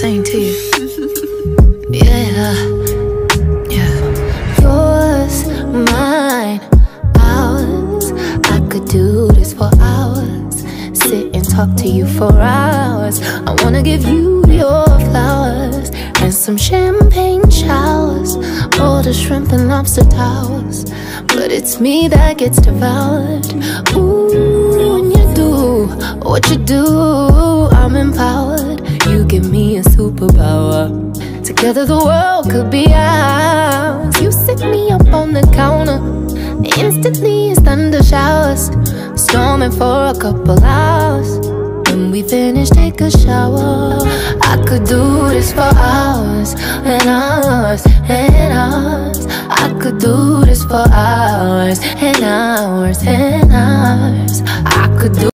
same to you. Yeah, yeah. Yours, mine, ours. I could do this for hours. Sit and talk to you for hours. I wanna give you your flowers and some champagne showers. All the shrimp and lobster towers. But it's me that gets devoured. Ooh, when you do what you do, I'm empowered. Together the world could be ours. You sit me up on the counter. Instantly it's thunder showers. Storming for a couple hours. When we finish, take a shower. I could do this for hours and hours and hours. I could do this for hours and hours and hours.